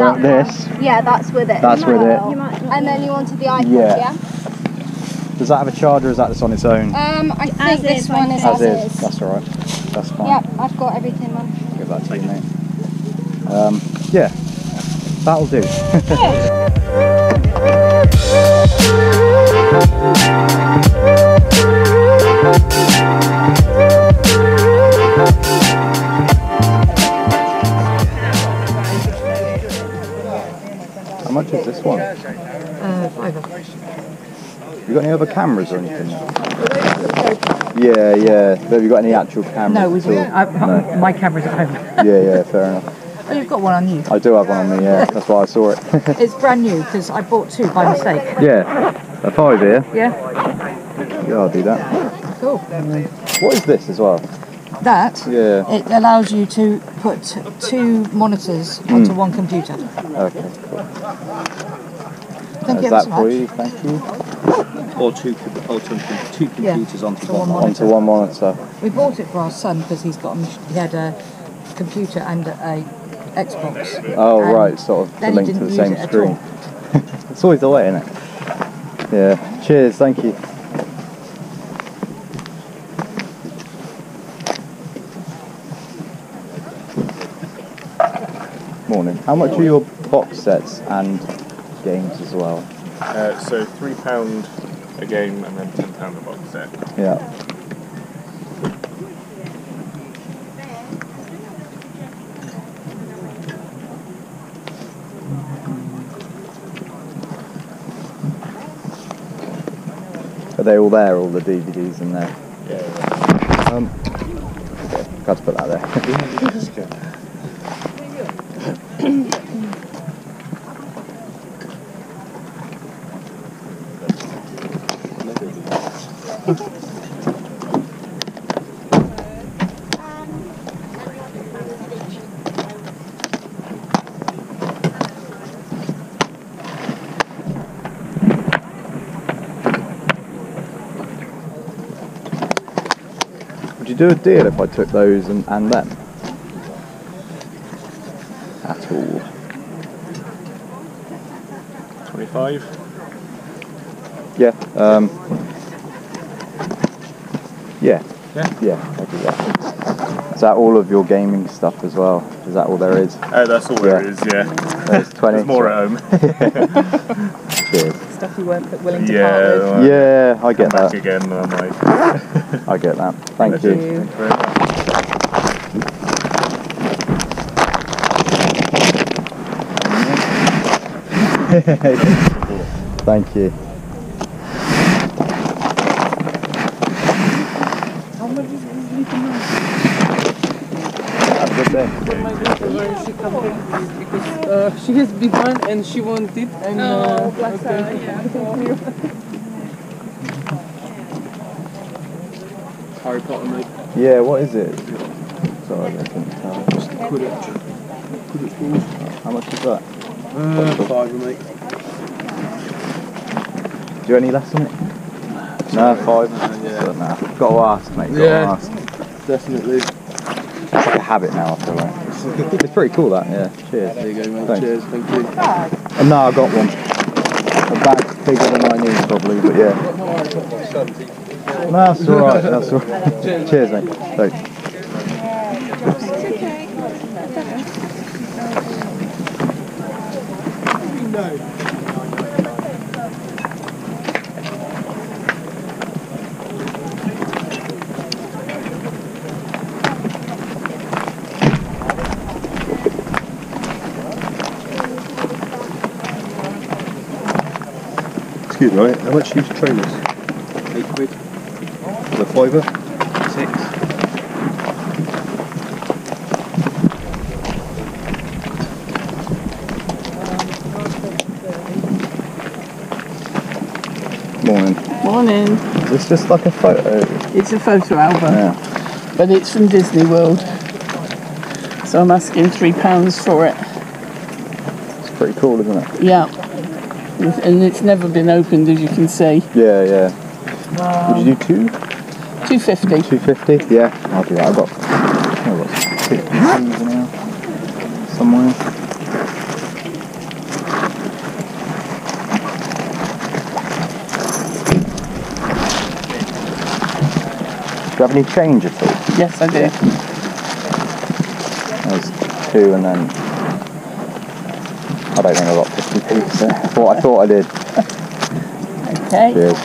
Well, That this. Yeah, that's with it. That's with it. And then you wanted the iPod, Yeah. yeah? Does that have a charger or is that just on its own? Um, I think As this is, one is As as is. is. That's alright. That's fine. Yep, I've got everything on. Give that to you, mate. Um, yeah, that'll do. How much is this one? Uh, fiver. You got any other cameras or anything? Yeah, yeah. Have you got any actual cameras? No, we don't. I, my camera's at home. Yeah, yeah, fair enough. Oh, you've got one on you. I do have one on me, yeah. That's why I saw it. It's brand new because I bought two by mistake. yeah, a five here. Yeah, Yeah, I'll do that. cool. What is this as well? That Yeah. it allows you to put two monitors hmm. onto one computer. Okay, cool. Thank you Is that so for much. you? Thank you. Or two, or two, two Yeah. computers onto one. one Onto monitor. one monitor. We bought it for our son because he's got he had a computer and a Xbox. Oh, And right, sort of to link to the same it screen. all. it's always the way, isn't it? Yeah. Cheers, thank you. Morning. How much are your box sets and games as well? Uh, so three pound a game and then ten pound a box set. Yeah. Are they all there, all the DVDs in there? Yeah. Um, okay, got to put that there. Would you do a deal if I took those and, and them? 25. Yeah. Um, yeah. Yeah. Yeah. I do that. Is that all of your gaming stuff as well? Is that all there is? Oh, that's all yeah. there is. Yeah. There's 20. There's more at home. Cheers. Stuff you weren't willing to yeah, part with. Yeah, I get Come that. Back again, I might. I get that. Thank, Thank you. you. Thank you. How Have a good day. my daughter when she come back because uh, she has big one and she wants it and uh, okay. Harry Potter mate. Yeah, what is it? Sorry, I couldn't tell. Just Quidditch. Quidditch balls. How much is that? Uh, five mate. Do you have any less on it? No, five. yeah. So, nah. Got to ask, mate. Got Yeah. to ask. Definitely. It's like a habit now, I feel like. it's pretty cool, that, yeah. Cheers. There you go mate. Thanks. Cheers, thank you. Uh, no, I got one. A bag bigger than my knees, probably, but yeah. No, that's alright, that's alright. Cheers, mate. Thanks. Excuse me, mate. How much are you trainers? Eight quid. The fiver? Six. Morning. Morning. Is this just like a photo? It's a photo album, Yeah. but it's from Disney World. So I'm asking three pounds for it. It's pretty cool, isn't it? Yeah and it's never been opened, as you can see. Yeah, yeah. Would you do two? 250. 250? Yeah, I'll do that. I've got, I've got two now somewhere. Do you have any change at all? Yes, I do. There's two and then... I don't think I've got 50p, I thought I, thought I did. Okay. Cheers.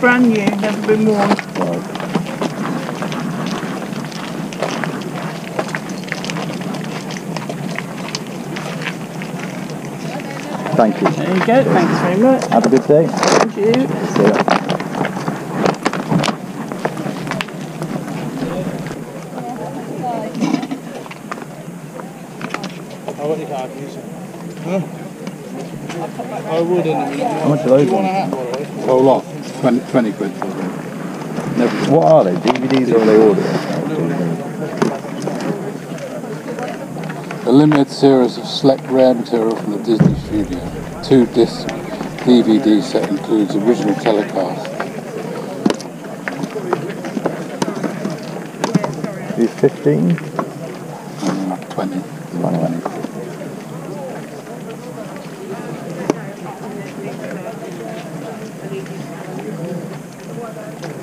Brand new, never been worn. Thank you. There you go. Thanks very much. Have a good day. Thank you. See ya. How much are those ones? Whole lot, 20, 20 quid. What are they? DVDs or are they audio? A limited series of select rare material from the Disney studio. Two disc DVD set includes original telecast. These 15? Mm, 20. 20.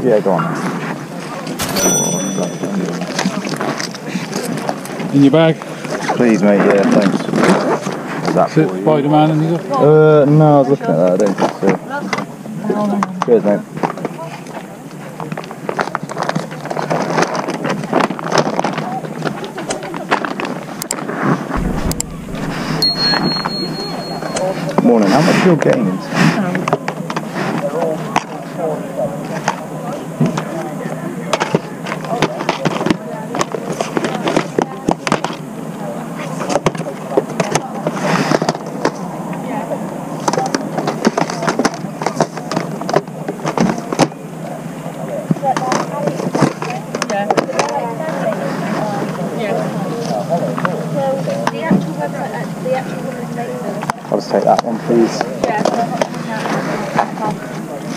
Yeah, go on. In your bag, Please, mate. Yeah, thanks. Is that sit? Spider-Man and you Uh, no, I was looking at that. I don't think so. Cheers, mate. Morning. How much are your games? So the actual website, uh, the actual woman's name. I'll just take that one, please. Yeah.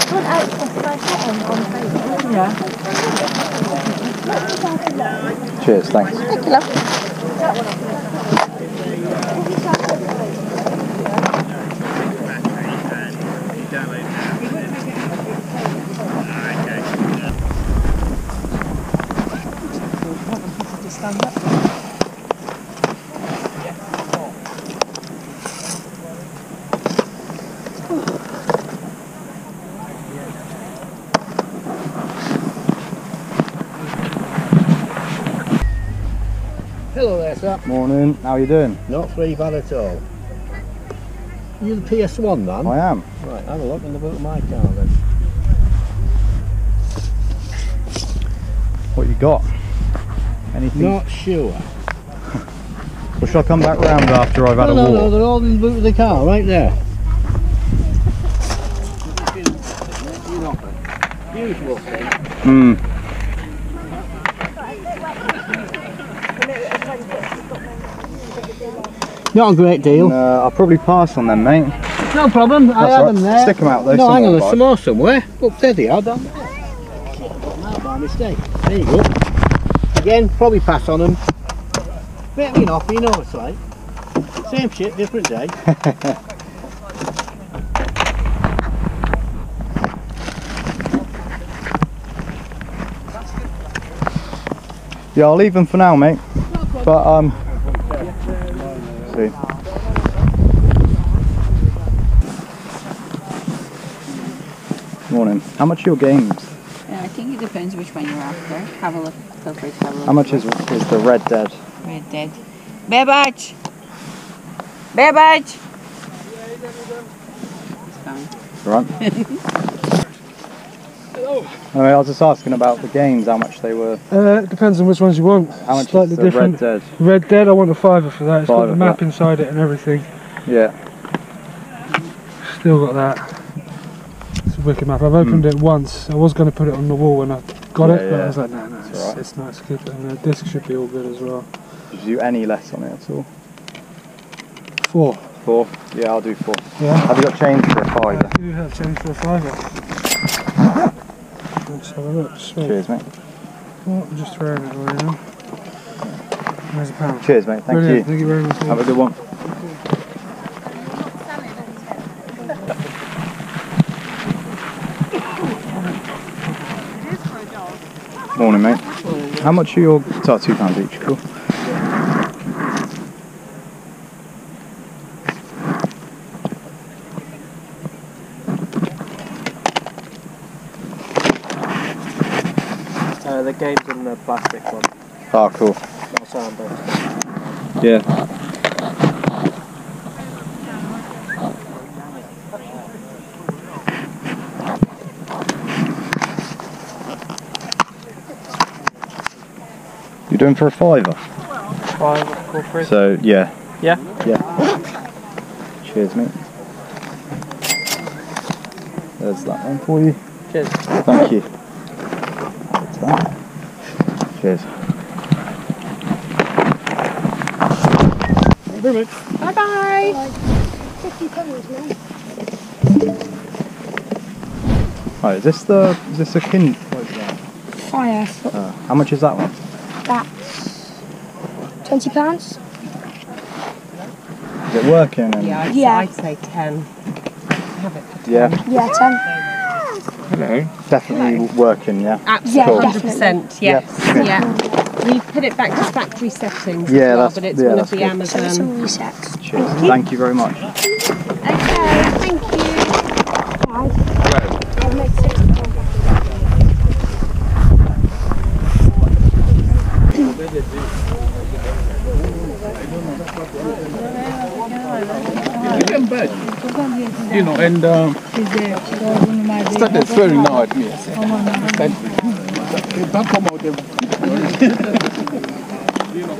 Can't access my set on, on Facebook. Yeah. Cheers, thanks. There, sir. Morning. How are you doing? Not very bad at all. You the PS1 man? I am. Right, have a look in the boot of my car then. What you got? Anything? Not sure. Or shall I come back round after I've had No, a no, walk? no, they're all in the boot of the car, right there. Usual thing. Hmm. Not a great deal. No, I'll probably pass on them, mate. No problem, I That's have all right. them there. Stick them out though, No, hang on, there's some more somewhere. Up there they are, down there. Out by mistake. There you go. Again, probably pass on them. Bit me off, you know what it's like. Same shit, different day. Yeah, I'll leave them for now, mate. But um, Morning. How much are your games? Yeah, I think it depends which one you're after. Have a look. Feel free to have a look. How much is is the Red Dead? Red Dead. Babbage! Babbage! It's gone. Right. Anyway, I was just asking about the games, how much they were. Uh, it depends on which ones you want. How much Slightly different. Red Dead? Red Dead, I want a fiver for that. It's got the map inside it and everything. Yeah. Still got that. It's a wicked map. I've opened it once. I was going to put it on the wall when I got. Yeah, it, but yeah. I was like, no, no, it's, it's not. It's good. And the disc should be all good as well. Did you do any less on it at all? Four. Four? Yeah, I'll do four. Yeah. Have you got change for a fiver? You have change for a fiver. Let's have a look. Sweet. Cheers, mate. Oh, I'm just throwing it away now. There's a pound. Cheers, mate. Thank Brilliant. you. Thank you very much. Have a good one. Morning, mate. How much are your oh, two pounds each? Cool. Uh, the game's in the plastic one. Oh, cool. Yeah. You're doing for a fiver. Five. So yeah. Yeah? Yeah. Cheers, mate. There's that one for you. Cheers. Thank you. Cheers. Very much. Bye bye. 50 pennies, man. Right, is this the is this a kin? Fire. Uh, how much is that one? That's 20 pounds. Is it working? Yeah, I'd, Yeah. I'd say 10. Have it. yeah. Yeah, 10. Hello. Definitely working. Yeah. Absolutely, Cool. 100%, yes. Yeah. Yeah. We've put it back to factory settings Yeah, as well, that's- but it's yeah, one that's of the good. So it's all Amazon. reset. Cheers. Thank you very much. Okay, thank you. I'll make six Come back. You know, and um, started swearing now at me. I said, "Thank you." You don't come out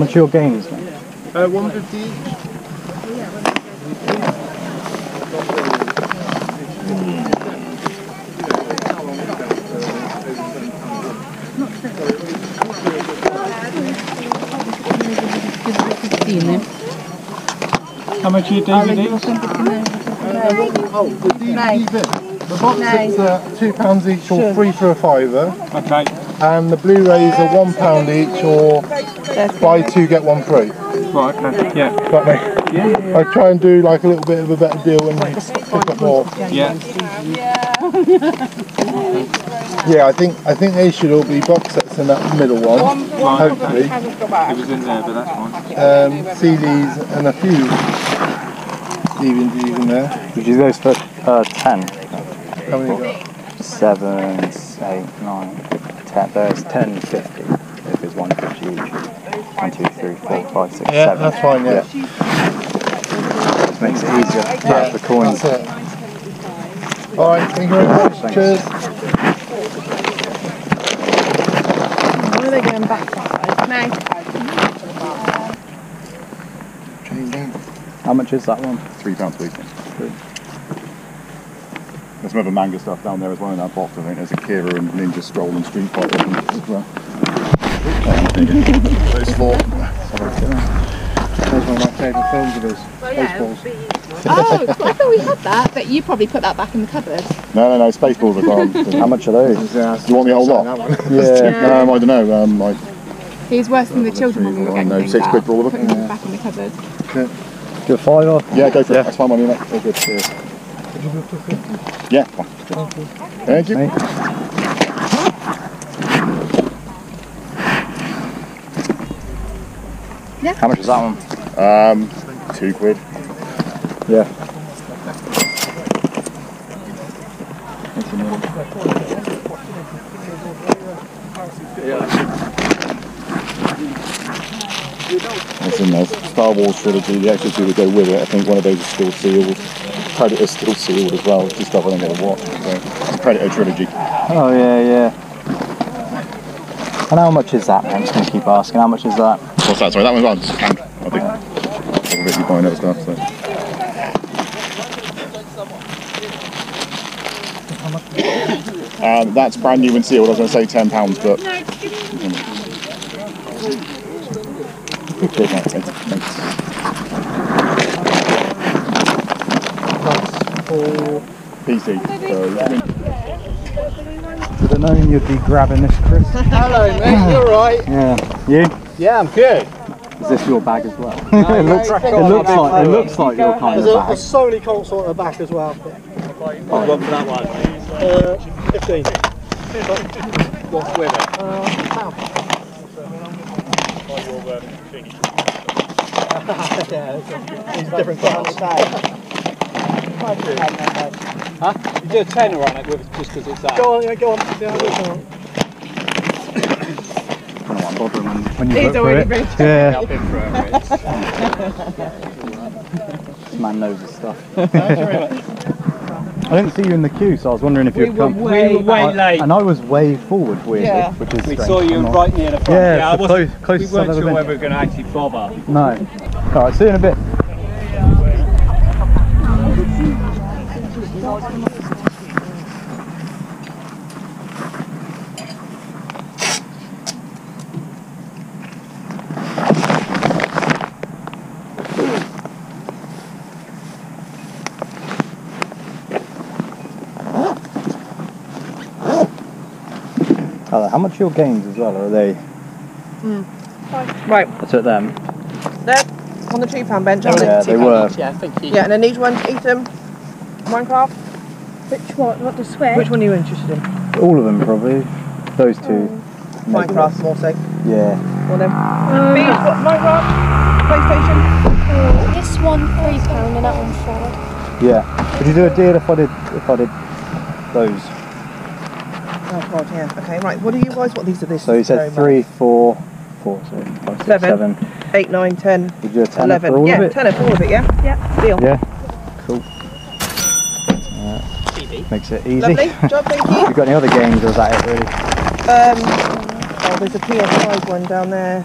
much are your games? mate? Uh, 150 each. How much are your DVDs? Oh, the DVD bit. The box is uh, two pounds each or three for a fiver. Okay. And the Blu-rays are one pound each or buy two get one free. Right. Okay. Yeah. Got me. Yeah. I try and do like a little bit of a better deal and pick up more. Yeah. Yeah, I think I think they should all be box sets in that middle one. Hopefully. It was in there, but that's fine. Um, CDs and a few DVDs in there. Would you do those for uh, ten? How many you got? Seven, eight, nine, ten. There's ten fifty. If it's one fifty each. One, two, three, four, five, six, Yeah, seven. that's fine, yeah. Just makes it easier. Yeah, the coins. that's it. Alright, thank you very much. Thanks. Cheers. When are they going back? How much is that one? Three pounds please. There's some other manga stuff down there as well in that box. I think there's Akira and Ninja Scroll and Street Fighter as well. Four. That's one of my favourite films of his. Spaceballs. Oh, I thought we had that, but you probably put that back in the cupboard. No, no, no, Spaceballs are gone. How much are those? Do you want the whole lot? Yeah. Um, I don't know. Um, like, He's worse than the children when we were getting things six quid for all of them. putting them back in the cupboard. Do a fiver? yeah, go for it. That's fine, money, mate. All good. Cheers. Yeah, fine. Thank you. Mate. How much is that one? Um, two quid. Yeah. That's in there. Star Wars trilogy, the extra two that go with it. I think one of those is still sealed. Predator's still sealed as well, just I think at a watch. So it's a Predator trilogy. Oh yeah, yeah. And how much is that? I'm just gonna keep asking. How much is that? What's that? Sorry, that one's on just a I think. I'm busy buying other stuff. So. Um, that's brand new and sealed. I was going to say ten pounds, but Cheers, mate. Thanks. Thanks. For PC. So, I mean, Would have known you'd be grabbing this, Chris. Hello, mate. You're right. Yeah. You? Yeah, I'm good. Is this your bag as well? No, it looks, it looks like it looks like your kind There's of a, a. Sony console at the back as well. What one for that one? Uh, 15. What's with it? yeah, it's a, it's a different class. Huh? You do a tenner on it with, just because it's that. Go on, yeah, go on. Yeah, go on. I don't know why I'm bothering when, when you He's look for already it. been Yeah. I've been through it. This man knows his stuff. Thanks very much. I didn't see you in the queue, so I was wondering if We you'd come. way- We were way I- late. And I was way forward, weirdly, Yeah. which is We strange. saw you I'm not- right near the front. Yeah, I so wasn't- close, we weren't sure been. whether we were going to actually bother. No. All right, see you in a bit. Oh, how much are your games as well? Or are they? Hmm. Right, That's took them. there, on the two pound bench. aren't Yeah, they were. Yeah, thank you. Yeah, and then these ones, Ethan, Minecraft. Which one? What the swear? Which one are you interested in? All of them probably. Those two. Oh. Minecraft, more so. Yeah. One of them. Oh. Bees, what, Minecraft, PlayStation. Oh, this one three pound and that one four. Yeah. Would you do a deal if I did if I did those? Oh god, yeah. Okay, right. What do you guys? What these are? This. So you said three, four, four, sorry, five, six, Seven. seven. Eight, nine, ten, Would you do a tenner eleven. for all yeah, of it? tenner for all of it. Yeah. Yeah. Deal. Yeah. Cool. Uh, makes it easy. Lovely. Job. Thank you. you got any other games or is that it really? Um. Oh, there's a PS5 one down there.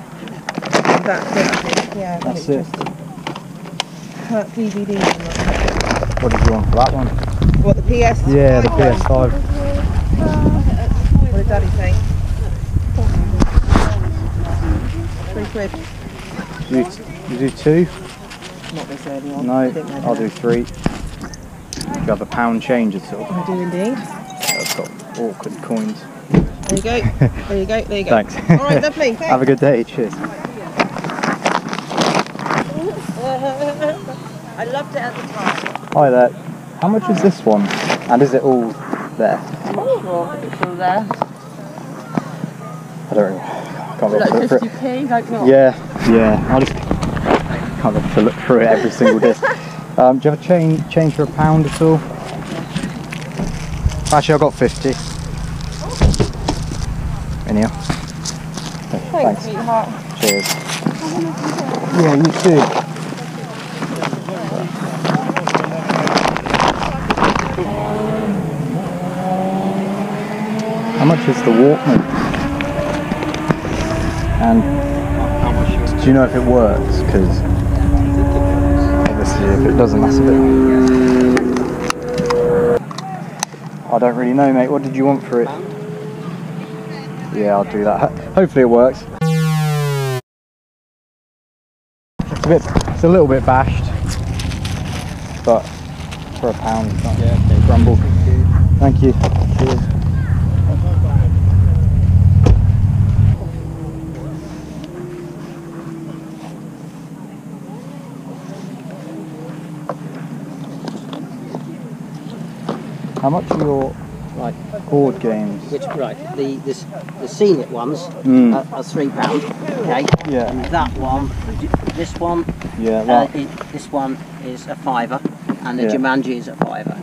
That's it. I think. Yeah. and That's it's it. Just uh, DVD. What did you want for that one? What the PS? Yeah, the? PS5. What did Daddy say? Three quid. You, you do two? Not this early on. No, I think they're I'll do three. You have a pound change at all. I do indeed. I've got awkward coins. There you go. There you go. There you go. Thanks. All right, lovely. Thanks. Have a good day. Cheers. I loved it at the time. Hi there. How much is this one? And is it all there? I'm not sure it's still there. I don't really. I can't Like look 50p, like not. Yeah, yeah. I just can't look to look through it every single day. Um, do you have a change change for a pound at all? Actually, I've got fifty. Anyhow. Thanks, sweetheart. Cheers. Yeah, you too. How much is the Walkman? And do you know if it works? Because obviously, if it doesn't, that's a bit. I don't really know, mate. What did you want for it? Yeah, I'll do that. Hopefully, it works. It's a bit. It's a little bit bashed, but for a pound, it's not yeah, okay. grumble. Thank you. Cheers. How much are your like board games? Which right, the the, the scenic ones Mm. are, are three pound. Okay. Yeah. And that one, this one, Yeah, uh, it, this one is a fiver, and the Yeah. Jumanji is a fiver.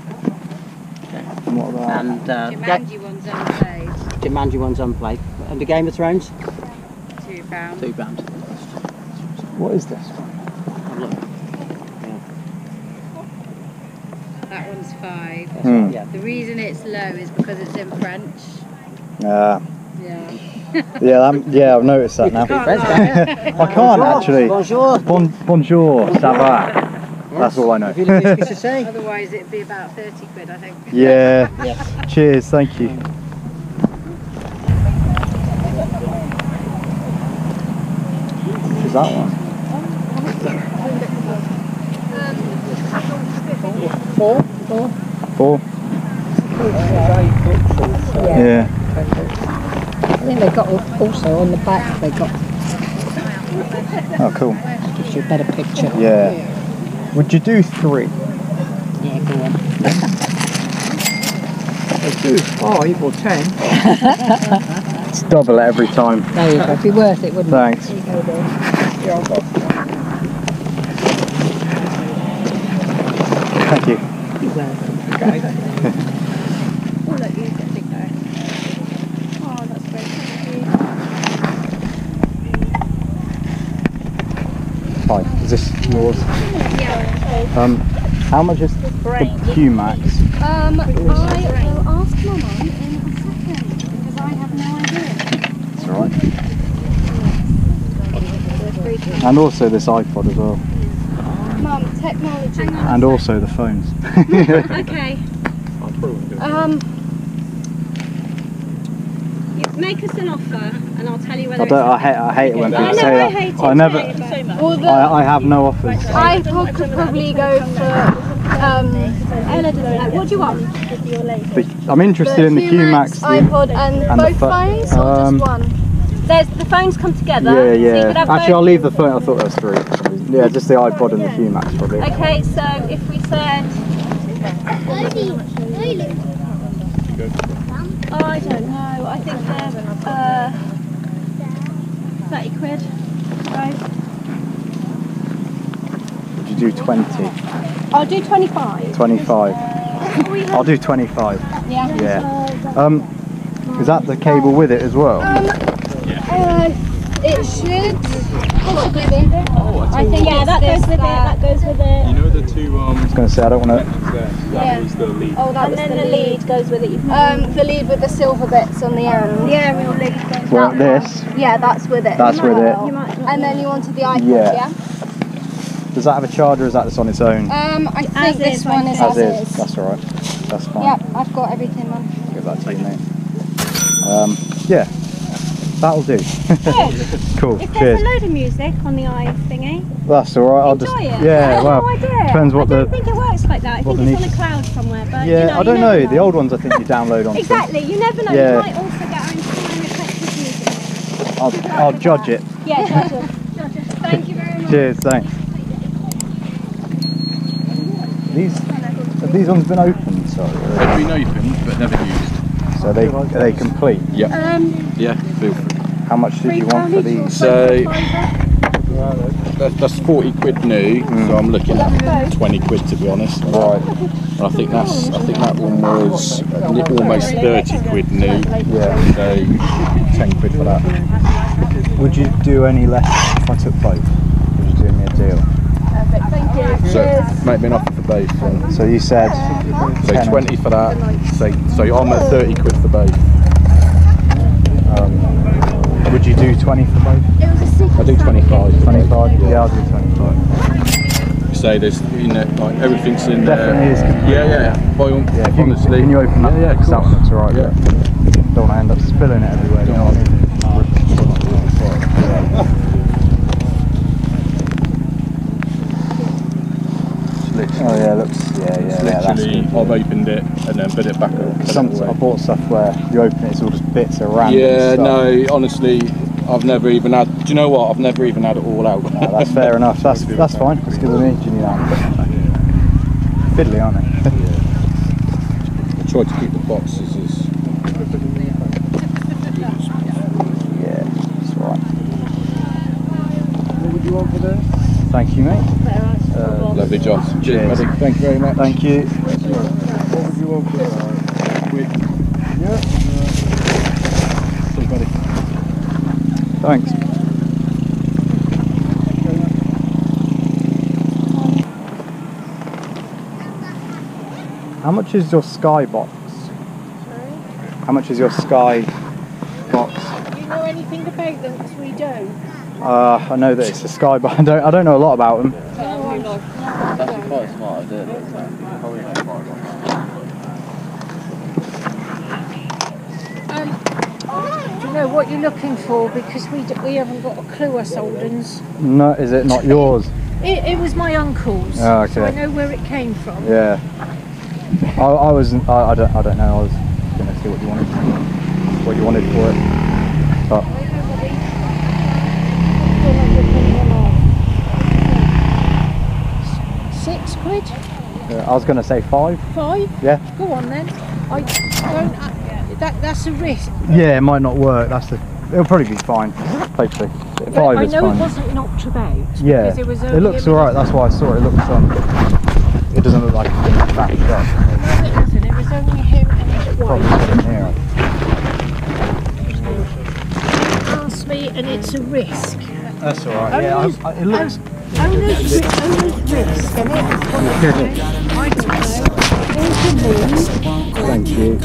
And what about? And uh, Jumanji one's unplayed. Jumanji one's unplayed. And the Game of Thrones, Two pounds. two pound. What is this? Have a look. That one's five. Hmm. The reason it's low is because it's in French. Yeah. Yeah. Yeah, that, yeah, I've noticed that now. can't. I can't actually. Bonjour. Bon, bonjour, ça va. That's all I know. Otherwise, it'd be about 30 quid, I think. yeah. Cheers, thank you. Is that one? Four? Four? Four? Yeah. I think they got also on the back they got Oh, cool. gives you a better picture. Yeah. Would you do three? Yeah, go on. do Oh, equal 10. It's double it every time. There you go. It'd be worth it, wouldn't Thanks. it? There you go, there. Thank you. You're welcome. Oh, look, you get big there. Oh, that's great. Hi, is this yours? Yeah. Um, how much is the Q-Max? Um, I will ask my mum in a second because I have no idea. It's alright. And also this iPod as well. Mum, technology. And also the phones. okay. Um, make us an offer and I'll tell you whether I don't. I hate. I hate it when I people know, say I that. hate it I never. too. Well, the I, I have no offers. iPod could probably go for. Um, what do you want? But I'm interested in the Q-Max. iPod, and, and the both pho- phones, or um, just one? There's the phones come together. Yeah, So yeah. have Actually. I'll leave the phone. I thought that was three. Yeah, just the iPod and the Q-Max probably. Okay, so if we said. Oh, I don't know. I think they're uh, 30 quid. Right. Would you do 20? I'll do 25. 25. I'll do 25. Yeah. Yeah. Um, is that the cable with it as well? Um, should possibly be. I think yeah, that goes with it. That goes with it. You know the two um. I was going to say I don't want to. That Yeah. was the lead. Oh, that and then the lead. goes with it. Um, the lead with the silver bits on the end. The aerial lead goes. Well, this. Yeah, that's with it. That's with it. And then you wanted the iPod, Yeah. yeah? Does that have a charger or is that just on its own? Um, I think this is, one is As as, is. That's alright. That's fine. Yep, I've got everything, man. Give that to you, mate. Um, yeah. That'll do. cool. If there's Cheers. a load of music on the eye thingy, That's alright. I'll just. enjoy it. Yeah. I have well. no idea. Depends what I don't the. think it works like that. I what think the it's on niche- a cloud somewhere. But Yeah. you know, I don't you know. never The old ones I think you download on. Exactly. You never know. Yeah. You might also get our Instagram reflective music. I'll, I'll judge it. Yeah, judge it. Thank you very much. Cheers. Thanks. These have these ones have been opened? Sorry. They've been opened but never used. So they are they complete? Yeah. Um, Yeah, feel free. How much did you want for these? So that's, that's 40 quid new, mm. so I'm looking at 20 quid to be honest. Right. And I think that's I think that one was almost 30 quid new. Yeah. So 10 quid for that. Would you do any less if I took both? Would you do me a deal? Perfect, thank you. So make me an offer for both. So you said So 10 20 for that. So so I'm at 30 quid for both. Would you do 20 for both? I do 25. 25? Yeah, I'll do 25. So there's you know like everything's in uh, Definitely there. is complete. Yeah, yeah. By all, Yeah, if you, honestly. can you open that? Yeah, yeah, of Because that course. one alright. Yeah. Don't want to end up spilling it everywhere. You know what I mean? Oh yeah, looks yeah yeah It's yeah. That's literally, good. I've opened it and then put it back up. Some, I bought stuff where you open it, it's all just bits of random Yeah, stuff. no, honestly, I've never even had. Do you know what? I've never even had it all out. No, that's fair enough. That's that's fine. That's good with me. Do you need that? Fiddly, aren't they? I tried to keep the boxes as. Yeah, it's alright. What would you want for this? Thank you, mate. Uh, Lovely job. Cheers, Cheers. buddy. Thank you very much. Thank you. What would you want for? Yeah. Cheers, buddy. Thanks. How much is your Sky box? How much is your Sky box? Do you know anything about them? Because we don't. Uh, I know that it's a Sky, but I don't. I don't know a lot about them. That's quite a smart idea. Probably not quite Um, do you know what you're looking for? Because we d- we haven't got a clue us Oldens. No, is it not yours? It, it was my uncle's, Oh, so I know where it came from. Yeah. I, I was. I, I don't. I don't know. I was gonna see what you wanted. What you wanted for it. But Six quid? yeah, I was gonna say five. Five? Yeah. Go on then. I don't. Uh, that that's a risk. Yeah, it might not work. That's the. It'll probably be fine. Hopefully, five I know fine. it wasn't knocked about. Yeah, it was it looks alright. That's why I saw it. It looks um, it doesn't look like it's been bashed up. No, it wasn't. It was only him and his wife. in here. Asked me, and it's a risk. That's alright. Yeah, I, I, it looks. Thank you.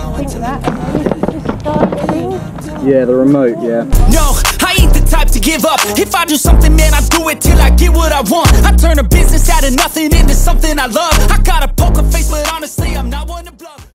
Yeah, the remote. Yeah. No, I ain't the type to give up. If I do something, man, I do it till I get what I want. I turn a business out of nothing into something I love. I got a poker face, but honestly, I'm not one to bluff.